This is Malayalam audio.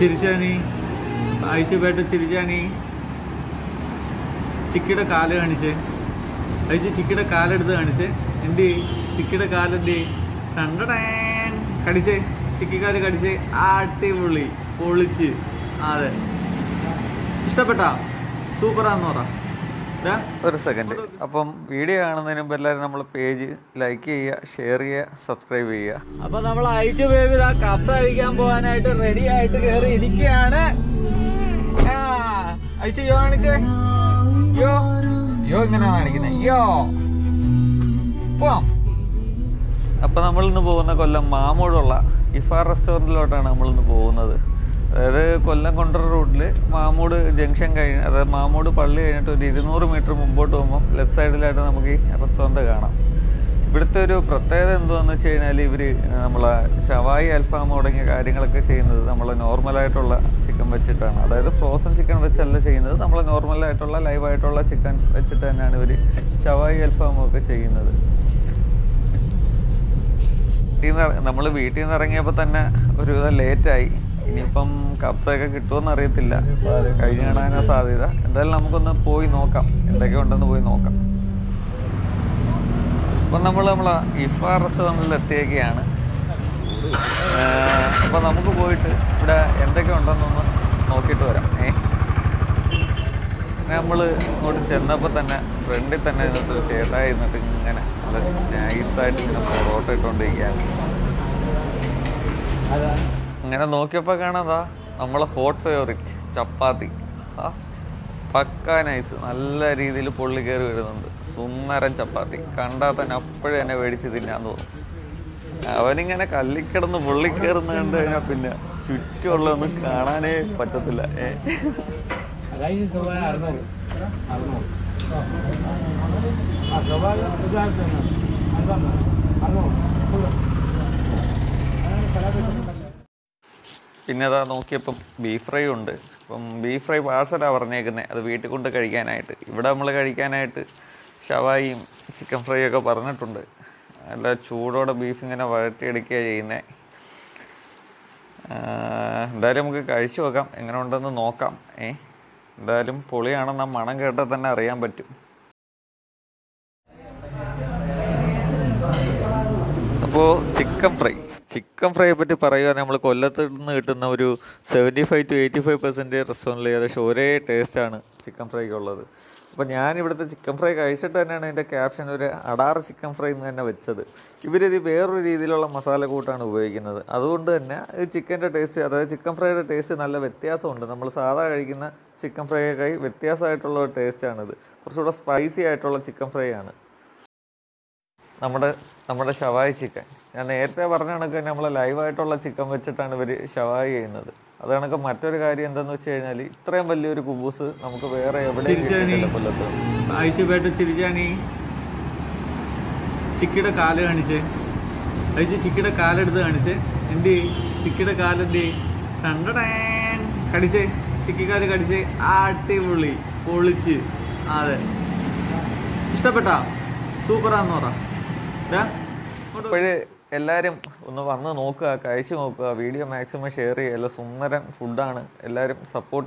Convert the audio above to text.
ചിരിച്ചാണി? അയച്ചുപേട്ട ചിരിച്ചാണി? ചിക്കിയുടെ കാൽ കാണിച്ചേ. അയച്ച് ചിക്കിയുടെ കാലെടുത്ത് കാണിച്ചേ. എന്ത്? ചിക്കിയുടെ കാലെന്ത്? കണ്ടടേൻ കടിച്ചേ. ചിക്കിക്കാൽ കടിച്ചേ. അടിപൊളി. പൊളിച്ച്. അതെ. ഇഷ്ടപ്പെട്ടാ? സൂപ്പറാന്ന് പറ. ഒരു സെക്കൻഡ് അപ്പം വീഡിയോ കാണുന്നതിന് മുമ്പ് എല്ലാവരും നമ്മളെ പേജ് ലൈക്ക് ചെയ്യുക ഷെയർ ചെയ്യുക സബ്സ്ക്രൈബ് ചെയ്യുക. അപ്പൊ നമ്മൾ അയച്ചു ബേബി ആ കപ്പ കഴിക്കാൻ പോകാനായിട്ട് റെഡി ആയിട്ട് കയറി ഇരിക്കുകയാണ്. അയച്ചു യോ കാണിച്ചേ? യോ യോ ഇങ്ങനെ കാണിക്കുന്നേ. യോ. പോവാം. അപ്പം നമ്മളിന്ന് പോകുന്ന കൊല്ലം മാമൂടുള്ള ഇഫാർ റെസ്റ്റോറന്റിലോട്ടാണ് നമ്മളിന്ന് പോകുന്നത്. അതായത് കൊല്ലം കൊണ്ടറ റൂട്ടിൽ മാമൂട് ജംഗ്ഷൻ കഴിഞ്ഞ് അതായത് മാമൂട് പള്ളി കഴിഞ്ഞിട്ട് ഒരു ഇരുന്നൂറ് മീറ്റർ മുമ്പോട്ട് പോകുമ്പോൾ ലെഫ്റ്റ് സൈഡിലായിട്ട് നമുക്ക് ഈ റെസ്റ്റോറന്റ് കാണാം. ഇവിടുത്തെ ഒരു പ്രത്യേകത എന്തുവാന്ന് വെച്ച് കഴിഞ്ഞാൽ ഇവർ നമ്മളെ ഷവായി അൽഫാം തുടങ്ങിയ കാര്യങ്ങളൊക്കെ ചെയ്യുന്നത് നമ്മൾ നോർമലായിട്ടുള്ള ചിക്കൻ വെച്ചിട്ടാണ്. അതായത് ഫ്രോസൺ ചിക്കൻ വെച്ചല്ല ചെയ്യുന്നത് നമ്മൾ നോർമലായിട്ടുള്ള ലൈവായിട്ടുള്ള ചിക്കൻ വെച്ചിട്ട് തന്നെയാണ് ഇവർ ഷവായി അൽഫാമും ഒക്കെ ചെയ്യുന്നത്. വീട്ടിൽ നിന്ന് നമ്മൾ വീട്ടിൽ നിന്ന് ഇറങ്ങിയപ്പോൾ തന്നെ ഒരുവിധം ലേറ്റായി. ഇനിയിപ്പം കപ്സൊക്കെ കിട്ടുമെന്ന് അറിയത്തില്ല. കഴിഞ്ഞ് കാണാനാ സാധ്യത. എന്തായാലും നമുക്കൊന്ന് പോയി നോക്കാം. എന്തൊക്കെ ഉണ്ടെന്ന് പോയി നോക്കാം. അപ്പം നമ്മൾ നമ്മളെ ഇഫ റെസ്റ്റോറന്റിൽ എത്തിയേക്കാണ് അപ്പം നമുക്ക് പോയിട്ട് ഇവിടെ എന്തൊക്കെ ഉണ്ടെന്നൊന്ന് നോക്കിയിട്ട് വരാം. ഏ? നമ്മൾ ഇങ്ങോട്ട് ചെന്നപ്പോൾ തന്നെ ഫ്രണ്ടിൽ തന്നെ ഇന്നിട്ട് ഒരു ചേട്ടായി നിന്നിട്ട് ഇങ്ങനെ നല്ല നൈസായിട്ട് ഇങ്ങനെ പൊറോട്ട ഇട്ടുകൊണ്ടിരിക്കുകയാണ്. ഇങ്ങനെ നോക്കിയപ്പോൾ കാണാതാ നമ്മളെ ഹോട്ട് ഫേവറിറ്റ് ചപ്പാത്തി. ആ പക്ക നൈസ് നല്ല രീതിയിൽ പൊള്ളി കയറി വരുന്നുണ്ട്. സുന്ദരൻ ചപ്പാത്തി. കണ്ടാൽ തന്നെ അപ്പോഴേ എന്നെ മേടിച്ച് തിന്നാൻ തോന്നും. അവനിങ്ങനെ കല്ലിക്കിടന്ന് പൊള്ളിക്കയറുന്ന കണ്ടു കഴിഞ്ഞാൽ പിന്നെ ചുറ്റുമുള്ളതൊന്നും കാണാനേ പറ്റത്തില്ല. ഏ. പിന്നെ അതാ നോക്കിയപ്പം ബീഫ് ഫ്രൈ ഉണ്ട്. അപ്പം ബീഫ് ഫ്രൈ പാഴ്സലാണ് പറഞ്ഞേക്കുന്നത് അത് വീട്ടിൽ കൊണ്ട് കഴിക്കാനായിട്ട്. ഇവിടെ നമ്മൾ കഴിക്കാനായിട്ട് ഷവായിയും ചിക്കൻ ഫ്രൈ ഒക്കെ പറഞ്ഞിട്ടുണ്ട്. നല്ല ചൂടോടെ ബീഫ് ഇങ്ങനെ വഴറ്റിയെടുക്കുകയാണ് ചെയ്യുന്നത് എന്തായാലും നമുക്ക് കഴിച്ചു നോക്കാം. എങ്ങനെ ഉണ്ടെന്ന് നോക്കാം. ഏ എന്തായാലും പൊളിയാണെന്ന് മണം കേട്ടാൽ തന്നെ അറിയാൻ പറ്റും. അപ്പോൾ ചിക്കൻ ഫ്രൈ. ചിക്കൻ ഫ്രൈയെ പറ്റി പറയുക നമ്മൾ കൊല്ലത്ത് നിന്ന് കിട്ടുന്ന ഒരു seventy five to eighty five percent റെസ്റ്റോറന്റിൽ ഏകദേശം ഒരേ ടേസ്റ്റാണ് ചിക്കൻ ഫ്രൈക്ക് ഉള്ളത്. അപ്പോൾ ഞാൻ ഇവിടുത്തെ ചിക്കൻ ഫ്രൈ കഴിച്ചിട്ട് തന്നെയാണ് എന്റെ ക്യാപ്ഷൻ ഒരു അടാറ് ചിക്കൻ ഫ്രൈ എന്ന് തന്നെ വെച്ചത്. ഇവരിത് വേറൊരു രീതിയിലുള്ള മസാല കൂട്ടാണ് ഉപയോഗിക്കുന്നത്. അതുകൊണ്ട് തന്നെ ഈ ചിക്കന്റെ ടേസ്റ്റ് അതായത് ചിക്കൻ ഫ്രൈയുടെ ടേസ്റ്റ് നല്ല വ്യത്യാസമുണ്ട്. നമ്മൾ സാധാ കഴിക്കുന്ന ചിക്കൻ ഫ്രൈയൊക്കെ വ്യത്യാസമായിട്ടുള്ള ടേസ്റ്റാണിത് കുറച്ചുകൂടെ സ്പൈസി ആയിട്ടുള്ള ചിക്കൻ ഫ്രൈ ആണ്. നമ്മുടെ നമ്മുടെ ഷവായി ചിക്കൻ. ഞാൻ നേരത്തെ പറഞ്ഞ കണക്ക് നമ്മൾ ലൈവായിട്ടുള്ള ചിക്കൻ വെച്ചിട്ടാണ് ഇവർ ഷവായി ചെയ്യുന്നത്. അത് കണക്ക് മറ്റൊരു കാര്യം എന്താണെന്ന് വെച്ച് കഴിഞ്ഞാൽ ഇത്രയും വലിയൊരു കുബൂസ് നമുക്ക് വേറെ എവിടെ ചിരിച്ചാണി. ചിക്കിയുടെ കാൽ കാണിച്ചേ. അയച്ച് ചിക്കിയുടെ കാലെടുത്ത് കാണിച്ചേ. എന്ത് ചിക്കിയുടെ കാലെന്ത് കണ്ടടേൻ കടിച്ചേ. ചിക്കിക്കാൽ കടിച്ചേ. അടിപൊളി. പൊളിച്ച്. അതെ. ഇഷ്ടപ്പെട്ടാ? സൂപ്പറാന്ന് പറ. ഇങ്ങോട്ട് എല്ലാവരും ഒന്ന് വന്ന് നോക്കുക കഴിച്ചു നോക്കുക വീഡിയോ മാക്സിമം ഷെയർ ചെയ്യുക. എല്ലാം സുന്ദരം ഫുഡാണ് എല്ലാവരും സപ്പോർട്ട്